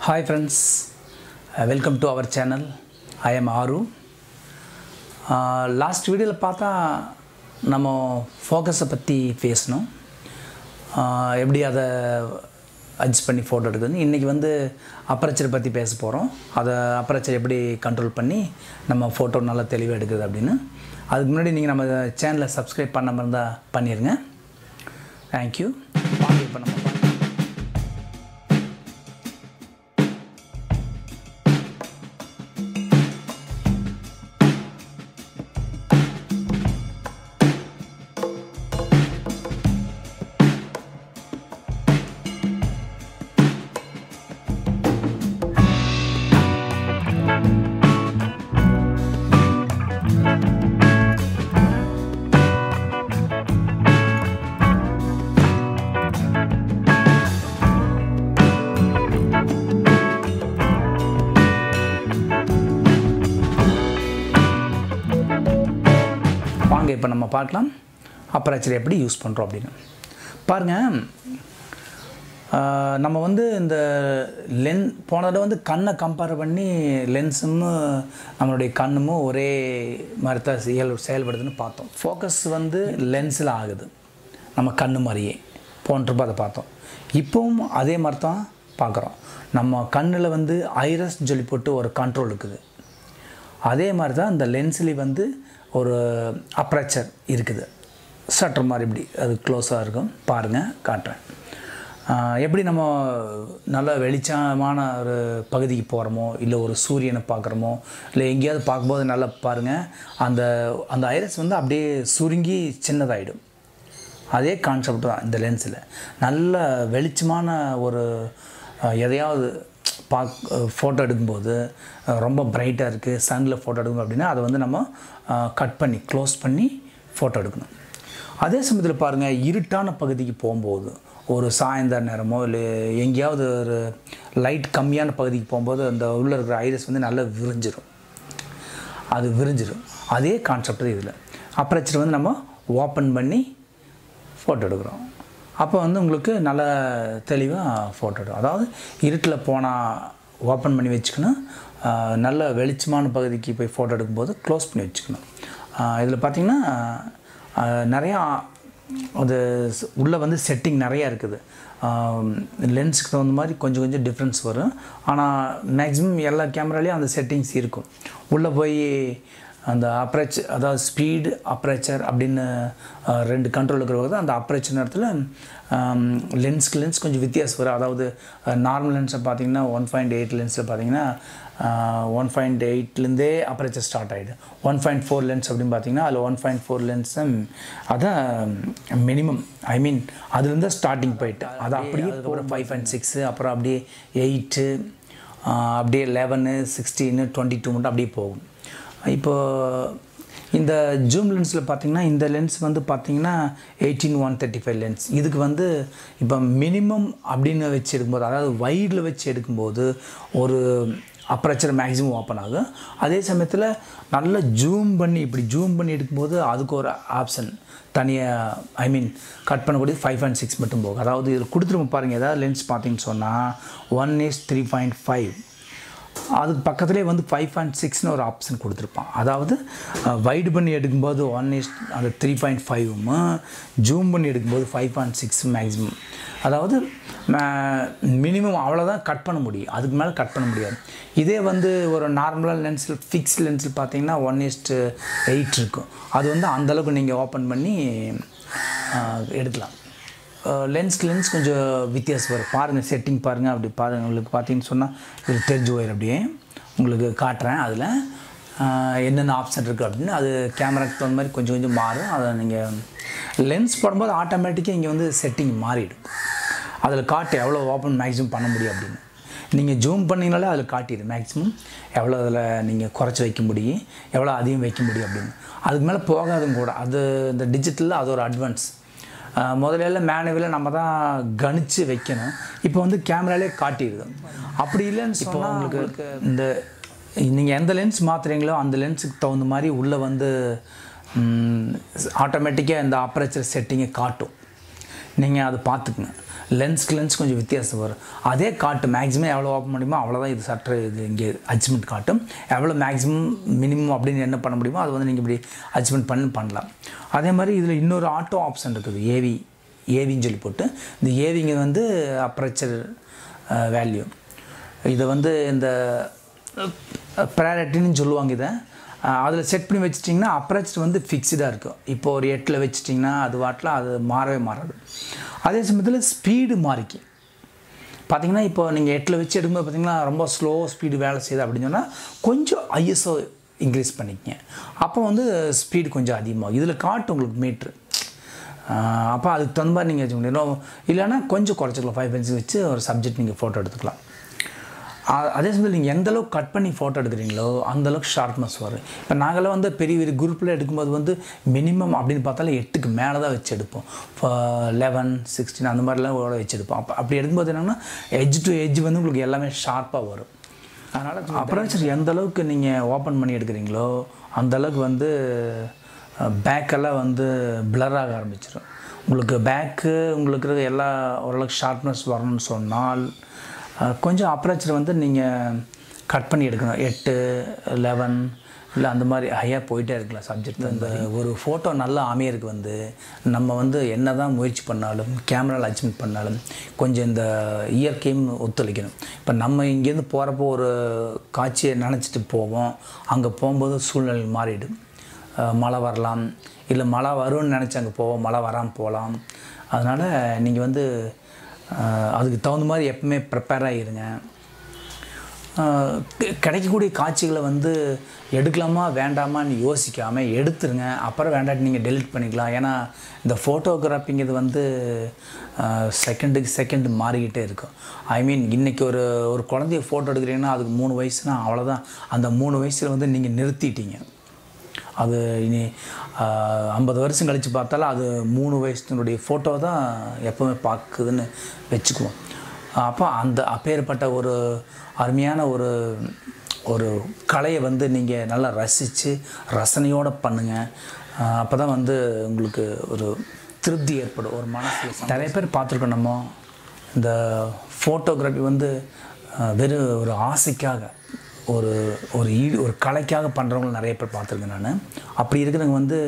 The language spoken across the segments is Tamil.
Hi friends welcome to our channel I am Aru last வீடியோவில் பார்த்தா நம்ம ஃபோக்கஸை பற்றி பேசணும் எப்படி அதை அட்ஜஸ்ட் பண்ணி ஃபோட்டோ எடுக்கணும் இன்றைக்கி வந்து அப்பரச்சரை பற்றி பேச போகிறோம் அதை அப்பரச்சர் எப்படி கண்ட்ரோல் பண்ணி நம்ம ஃபோட்டோ நல்லா தெளிவாக எடுக்குது அப்படின்னு. அதுக்கு முன்னாடி நீங்கள் நம்ம சேனலை சப்ஸ்கிரைப் பண்ணாமல் இருந்தால் பண்ணிடுங்க தேங்க்யூ வாங்க இப்போ நம்ம நம்ம பார்க்கலாம் அப்பராச்சர் எப்படி யூஸ் பண்ணுறோம் அப்படின்னு. பாருங்கள் நம்ம வந்து இந்த லென் போன தடவை வந்து கண்ணை கம்பேர் பண்ணி லென்ஸும் நம்மளுடைய கண்ணும் ஒரே மாதிரி தான் செயல் செயல்படுதுன்னு பார்த்தோம். ஃபோக்கஸ் வந்து லென்ஸில் ஆகுது. நம்ம கண்ணு மாதிரியே போன்றப்போ அதை பார்த்தோம். இப்போவும் அதே மாதிரி தான் பார்க்குறோம். நம்ம கண்ணில் வந்து ஐரஸ் சொல்லி போட்டு ஒரு கண்ட்ரோல் இருக்குது. அதே மாதிரி தான் இந்த லென்ஸ்லேயும் வந்து ஒரு அப்ரேச்சர் இருக்குது. சட்டர் மாதிரி இப்படி அது க்ளோஸாக இருக்கும். பாருங்கள் காட்டுறேன். எப்படி நம்ம நல்ல வெளிச்சமான ஒரு பகுதிக்கு போகிறோமோ இல்லை ஒரு சூரியனை பார்க்குறோமோ இல்லை எங்கேயாவது பார்க்கும்போது நல்லா பாருங்கள் அந்த அந்த ஐரஸ் வந்து அப்படியே சுருங்கி சின்னதாயிடும். அதே கான்செப்ட் தான் இந்த லென்ஸில் நல்ல வெளிச்சமான ஒரு எதையாவது பாக் ஃபோட்டோ எடுக்கும்போது ரொம்ப பிரைட்டாக இருக்குது சனில் ஃபோட்டோ எடுக்கணும் அப்படின்னா அதை வந்து நம்ம கட் பண்ணி க்ளோஸ் பண்ணி ஃபோட்டோ எடுக்கணும். அதே சமயத்தில் பாருங்கள் இருட்டான பகுதிக்கு போகும்போது ஒரு சாயந்தர நேரமோ இல்லை எங்கேயாவது ஒரு லைட் கம்மியான பகுதிக்கு போகும்போது அந்த உள்ளே இருக்கிற ஐரஸ் வந்து நல்லா விரிஞ்சிடும் அது விரிஞ்சிடும் அதே கான்செப்ட் இதில். அப்புறச்சிட்டு வந்து நம்ம ஓப்பன் பண்ணி ஃபோட்டோ எடுக்கிறோம். அப்போ வந்து உங்களுக்கு நல்ல தெளிவாக ஃபோட்டோ எடுக்கும். அதாவது இருட்டில் போனால் ஓப்பன் பண்ணி வச்சுக்கணும். நல்ல வெளிச்சமான பகுதிக்கு போய் ஃபோட்டோ எடுக்கும்போது க்ளோஸ் பண்ணி வச்சுக்கணும். இதில் பார்த்திங்கன்னா நிறையா அது உள்ளே வந்து செட்டிங் நிறையா இருக்குது. லென்ஸுக்கு தகுந்த மாதிரி கொஞ்சம் கொஞ்சம் டிஃப்ரென்ஸ் வரும். ஆனால் மேக்ஸிமம் எல்லா கேமராலேயும் அந்த செட்டிங்ஸ் இருக்கும். உள்ளே போய் அந்த அப்ரேச் அதாவது ஸ்பீடு அப்ரேச்சர் அப்படின்னு ரெண்டு கண்ட்ரோல் இருக்கிறவங்க அந்த அப்ரேச்சர் நேரத்தில் லென்ஸ்க்கு லென்ஸ் கொஞ்சம் வித்தியாசம் வரும். அதாவது நார்மல் லென்ஸை பார்த்தீங்கன்னா ஒன் பாயிண்ட் எயிட் லென்ஸில் பார்த்தீங்கன்னா ஒன் பாயிண்ட் எயிட்லேருந்தே அப்ரேச்சர் ஸ்டார்ட் ஆகிடும் ஒன் பாயிண்ட் ஃபோர் லென்ஸ் அப்படின்னு பார்த்தீங்கன்னா அதில் ஒன் பாயிண்ட் ஃபோர் லென்ஸு அதான் மினிமம் ஐ மீன் அதுலேருந்து ஸ்டார்டிங் போயிட்டு அது அப்படியே அதுக்கப்புறம் ஃபைவ் பாயிண்ட் சிக்ஸு அப்புறம் அப்படியே எயிட்டு அப்படியே லெவனு சிக்ஸ்டீனு டுவெண்ட்டி டூ மட்டும் அப்படியே போகும். இப்போது இந்த ஜூம் லென்ஸில் பார்த்தீங்கன்னா இந்த லென்ஸ் வந்து பார்த்தீங்கன்னா eighteen one thirty five lens இதுக்கு வந்து இப்போ மினிமம் அப்படின்னு வச்சு எடுக்கும்போது அதாவது வைடில் வச்சு எடுக்கும்போது ஒரு அப்ரச்சர் மேக்ஸிமம் ஓப்பன் ஆகும். அதே சமயத்தில் நல்லா ஜூம் பண்ணி இப்படி ஜூம் பண்ணி எடுக்கும்போது அதுக்கு ஒரு ஆப்ஷன் தனியாக ஐ மீன் கட் பண்ணக்கூடிய ஃபைவ் பாயிண்ட் சிக்ஸ் மட்டும் போகும். அதாவது இதில் கொடுத்துருவோம் பாருங்கள் ஏதாவது லென்ஸ் பார்த்தீங்கன்னு சொன்னால் one is three point five அதுக்கு பக்கத்துலேயே வந்து ஃபைவ் பாயிண்ட் சிக்ஸ்னு ஒரு ஆப்ஷன் கொடுத்துருப்பான். அதாவது வைடு பண்ணி எடுக்கும்போது ஒன் இஸ் அந்த த்ரீ பாயிண்ட் ஃபைவும் ஜூம் பண்ணி எடுக்கும்போது ஃபைவ் பாயிண்ட் சிக்ஸ் மேக்ஸிமம் அதாவது மினிமம் அவ்வளோதான் கட் பண்ண முடியும். அதுக்கு மேலே கட் பண்ண முடியாது. இதே வந்து ஒரு நார்மலாக லென்ஸில் ஃபிக்ஸ் லென்ஸில் பார்த்தீங்கன்னா ஒன் இஸ்ட் எயிட் இருக்கும். அது வந்து அந்தளவுக்கு நீங்கள் ஓப்பன் பண்ணி எடுக்கலாம். லென்ஸ் லென்ஸ் கொஞ்சம் வித்தியாசம் வரும். பாருங்கள் செட்டிங் பாருங்கள் அப்படி பாருங்கள் உங்களுக்கு பார்த்தீங்கன்னு சொன்னால் இது தெரிஞ்சு போயிடும் அப்படியே உங்களுக்கு காட்டுறேன். அதில் என்னென்ன ஆப்ஷன் இருக்குது அப்படின்னு அது கேமராக்கு தகுந்த மாதிரி கொஞ்சம் கொஞ்சம் மாறும். அதை நீங்கள் லென்ஸ் போடும்போது ஆட்டோமேட்டிக்காக இங்கே வந்து செட்டிங் மாறிடும். அதில் காட்டு எவ்வளோ ஓப்பன் மேக்ஸிமம் பண்ண முடியும் அப்படின்னு. நீங்கள் ஜூம் பண்ணிங்கனாலே அதில் காட்டிடும். மேக்ஸிமம் எவ்வளோ அதில் நீங்கள் குறைச்சி வைக்க முடியும் எவ்வளோ அதிகம் வைக்க முடியும் அப்படின்னு. அதுக்கு மேலே போகாதும் கூட. அது இந்த டிஜிட்டலில் அது ஒரு அட்வான்ஸ் முதல்ல மேனுவலில் நம்ம தான் கணிச்சு வைக்கணும். இப்போ வந்து கேமராலே காட்டிடுது. அப்படி இல்லைன்னு சொன்னால் உங்களுக்கு இந்த நீங்கள் எந்த லென்ஸ் மாற்றுறீங்களோ அந்த லென்ஸுக்கு தகுந்த மாதிரி உள்ளே வந்து ஆட்டோமேட்டிக்காக இந்த ஆப்பரேச்சர் செட்டிங்கை காட்டும். நீங்கள் அதை பார்த்துக்குங்க. லென்ஸ்க்கு லென்ஸ் கொஞ்சம் வித்தியாசம் வரும். அதே காட்டு மேக்ஸிமம் எவ்வளோ ஓப்பன் முடியுமோ அவ்வளோதான் இது சற்று இது இங்கே அட்ஜ்மெண்ட் காட்டும். எவ்வளோ மேக்ஸிமம் மினிமம் அப்படின்னு என்ன பண்ண முடியுமோ அது வந்து நீங்கள் இப்படி அட்ஜ்மெண்ட் பண்ணி பண்ணலாம். அதே மாதிரி இதில் இன்னொரு ஆட்டோ ஆப்ஷன் இருக்குது. ஏவி ஏவின்னு சொல்லி போட்டு. இந்த ஏவிங்க வந்து அப்ரச்சர் வேல்யூ இதை வந்து இந்த ப்ரையாரிட்டின்னு சொல்லுவாங்க இதை. அதில் செட் பண்ணி வச்சிட்டிங்கன்னா அப்ரச் வந்து ஃபிக்ஸ்டாக இருக்கும். இப்போ ஒரு எட்டில் வச்சிட்டிங்கன்னா அது வாட்டில் அது மாறவே மாறாது. அதே சமயத்தில் ஸ்பீடு மாறிக்கும். பார்த்திங்கன்னா இப்போ நீங்கள் எட்டில் வச்சு எடுக்கும்போது பார்த்தீங்கன்னா ரொம்ப ஸ்லோ ஸ்பீடு வேலை செய்யுது அப்படின்னு சொன்னால் கொஞ்சம் ஐஎஸ்ஓ இன்க்ரீஸ் பண்ணிக்கங்க. அப்போ வந்து ஸ்பீடு கொஞ்சம் அதிகமாகும். இதில் காட்டு உங்களுக்கு மீட்ரு அப்போ அதுக்கு தகுந்த மாதிரி நீங்கள் வச்சுக்க முடியும் இல்லைன்னா கொஞ்சம் குறைச்சிக்கலாம். ஃபைவ் பென்சில் வச்சு ஒரு சப்ஜெக்ட் நீங்கள் ஃபோட்டோ எடுத்துக்கலாம். அதே சமயத்தில் நீங்கள் எந்த அளவுக்கு கட் பண்ணி ஃபோட்டோ எடுக்கிறீங்களோ அந்த அளவுக்கு ஷார்ப்னஸ் வரும். இப்போ நாங்களாம் வந்து பெரிய பெரிய குரூப்பில் எடுக்கும்போது வந்து மினிமம் அப்படின்னு பார்த்தாலும் எட்டுக்கு மேலே தான் வச்சு எடுப்போம். இப்போ லெவன் சிக்ஸ்டீன் அந்த மாதிரிலாம் கூட வச்சு எடுப்போம். அப்போ அப்படி எடுக்கும்போது என்னென்னா எட்ஜ் டு எட்ஜ் வந்து உங்களுக்கு எல்லாமே ஷார்ப்பாக வரும். அதனால் அப்புறம் சரி எந்த அளவுக்கு நீங்கள் ஓப்பன் பண்ணி எடுக்கிறீங்களோ அந்த அளவுக்கு வந்து பேக்கெல்லாம் வந்து blur ஆக ஆரம்பிச்சிடும் உங்களுக்கு பேக்கு உங்களுக்கு எல்லா ஓரளவுக்கு ஷார்ப்னஸ் வரணும்னு சொன்னால் கொஞ்சம் அப்ரேச்சர் வந்து நீங்கள் கட் பண்ணி எடுக்கணும். எட்டு லெவன் இல்லை அந்த மாதிரி ஹையாக போயிட்டே இருக்கலாம் சப்ஜெக்ட் இந்த ஒரு ஃபோட்டோ நல்லா அமையறதுக்கு வந்து நம்ம வந்து என்ன தான் முயற்சி பண்ணாலும் கேமராவில் அச்சீவ்மெண்ட் பண்ணாலும் கொஞ்சம் இந்த இயற்கையும் ஒத்துழைக்கணும். இப்போ நம்ம இங்கேருந்து போகிறப்போ ஒரு காட்சியை நினச்சிட்டு போவோம். அங்கே போகும்போது சூழ்நிலை மாறிடும். மழை வரலாம். இல்லை மழை வரும்னு நினச்சி அங்கே போவோம். மழை வராமல் போகலாம். அதனால் நீங்கள் வந்து அதுக்கு தகுந்த மாதிரி எப்பவுமே ப்ரிப்பேர் ஆகிருங்க கிடைக்கக்கூடிய காட்சிகளை வந்து எடுக்கலாமா வேண்டாமான்னு யோசிக்காமல் எடுத்துருங்க. அப்புறம் வேண்டாட்டி நீங்கள் டெலிட் பண்ணிக்கலாம். ஏன்னா இந்த ஃபோட்டோகிராஃபிங்கிறது வந்து செகண்டுக்கு செகண்ட் மாறிக்கிட்டே இருக்கும். ஐ மீன் இன்றைக்கி ஒரு ஒரு குழந்தைய ஃபோட்டோ எடுக்கிறீங்கன்னா அதுக்கு மூணு வயசுனால் அவ்வளோதான் அந்த மூணு வயசில் வந்து நீங்கள் நிறுத்திட்டீங்க. அது இனி ஐம்பது வருஷம் கழித்து பார்த்தாலும் அது மூணு வயசுனுடைய ஃபோட்டோ தான் எப்போவுமே பார்க்குதுன்னு வச்சுக்குவோம். அப்போ அந்த அப்பேற்பட்ட ஒரு அருமையான ஒரு ஒரு கலையை வந்து நீங்கள் நல்லா ரசித்து ரசனையோடு பண்ணுங்கள் அப்போ தான் வந்து உங்களுக்கு ஒரு திருப்தி ஏற்படும் ஒரு மனசில் நிறைய பேர் பார்த்துருக்கோம் நம்ம. இந்த ஃபோட்டோகிராஃபி வந்து வெறும் ஒரு ஆசைக்காக ஒரு ஒரு ஈடு ஒரு கலைக்காக பண்ணுறவங்கள நிறைய பேர் பார்த்துருக்கேன் நான். அப்படி இருக்கிறவங்க வந்து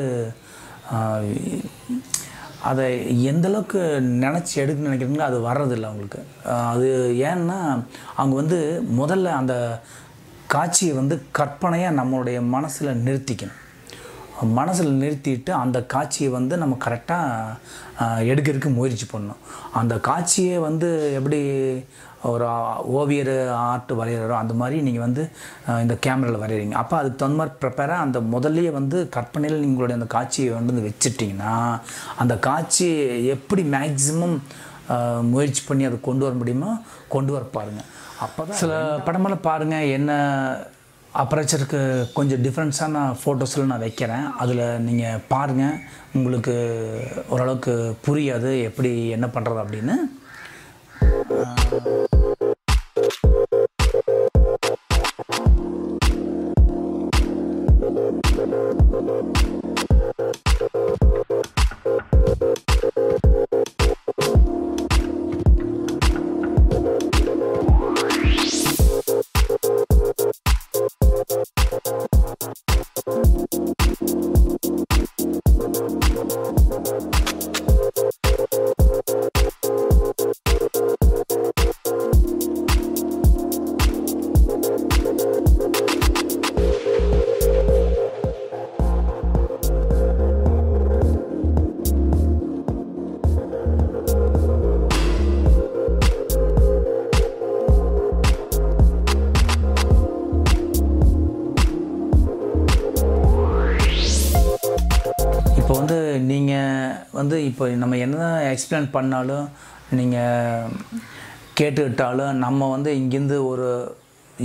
அதை எந்தளவுக்கு நினச்சி எடுக்கணும்னு நினைக்கிறீங்களோ அது வர்றதில்லை அவங்களுக்கு. அது ஏன்னா அவங்க வந்து முதல்ல அந்த காட்சியை வந்து கற்பனையாக நம்மளுடைய மனசில் நிறுத்திக்கணும். மனசில் நிறுத்திட்டு அந்த காட்சியை வந்து நம்ம கரெக்டாக எடுக்கிறதுக்கு முயற்சி பண்ணணும். அந்த காட்சியை வந்து எப்படி ஒரு ஓவியர் ஆர்ட் வரைகிறாரோ அந்த மாதிரி நீங்கள் வந்து இந்த கேமராவில் வரைகிறீங்க அப்போ அதுக்கு தகுந்த மாதிரி ப்ரிப்பேராக அந்த முதல்லயே வந்து கற்பனையில் நீங்களுடைய அந்த காட்சியை வந்து வச்சுட்டிங்கன்னா அந்த காட்சி எப்படி மேக்ஸிமம் முயற்சி பண்ணி அதை கொண்டு வர முடியுமோ கொண்டு வர பாருங்கள் அப்போ தான் சில படமெல்லாம் பாருங்கள் என்ன அப்ரேச்சருக்கு கொஞ்சம் டிஃப்ரெண்ட்ஸான ஃபோட்டோஸில் நான் வைக்கிறேன். அதில் நீங்கள் பாருங்கள் உங்களுக்கு ஓரளவுக்கு புரியாது எப்படி என்ன பண்ணுறது அப்படின்னு. இப்போ நம்ம என்ன எக்ஸ்பிளைன் பண்ணாலும் நீங்கள் கேட்டுக்கிட்டாலும் நம்ம வந்து இங்கேருந்து ஒரு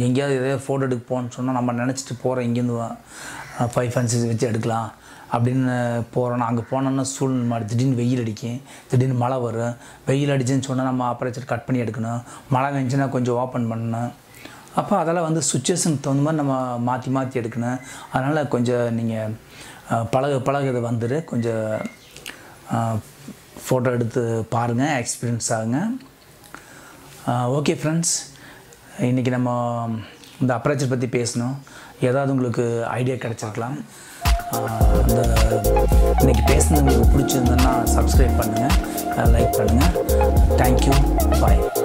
எங்கேயாவது எதாவது ஃபோட்டோ எடுக்க போகணும்னு சொன்னால் நம்ம நினச்சிட்டு போகிறோம் இங்கேருந்து ஃபைவ் ஃபன்சிஸ் வச்சு எடுக்கலாம். அப்படின்னு போகிறோம் அங்கே போனோம்னா சூழ்நிலை மாறி திடீர்னு வெயில் அடிக்கும். திடீர்னு மழை வரும். வெயில் அடிச்சுன்னு சொன்னால் நம்ம ஆப்ரேச்சர் கட் பண்ணி எடுக்கணும். மழை வந்துச்சுன்னா கொஞ்சம் ஓப்பன் பண்ணணும். அப்போ அதெல்லாம் வந்து சுச்சுவேஷனுக்கு தகுந்த மாதிரி நம்ம மாற்றி மாற்றி எடுக்கணும். அதனால் கொஞ்சம் நீங்கள் பழக பழகுறது வந்துடு கொஞ்சம் ஃபோட்டோ எடுத்து பாருங்கள் எக்ஸ்பீரியன்ஸ் ஆகுங்க. ஓகே ஃப்ரெண்ட்ஸ் இன்றைக்கி நம்ம இந்த அப்ரேச்சர் பற்றி பேசணும். ஏதாவது உங்களுக்கு ஐடியா கிடச்சிருக்கலாம். அந்த இன்றைக்கி பேசுனது உங்களுக்கு பிடிச்சிருந்ததுன்னா சப்ஸ்கிரைப் பண்ணுங்கள் லைக் பண்ணுங்கள் தேங்க்யூ பாய்